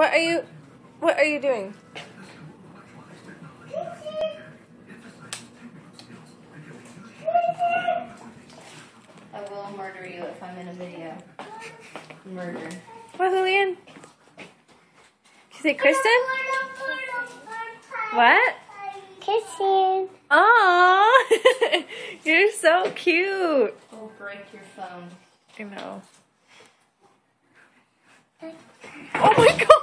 What are you what are you doing? I will murder you if I'm in a video. Murder. What, Lillian? Did you say Kristen? What? Kissing. Aww. You're so cute. We'll break your phone. I know. Oh my god!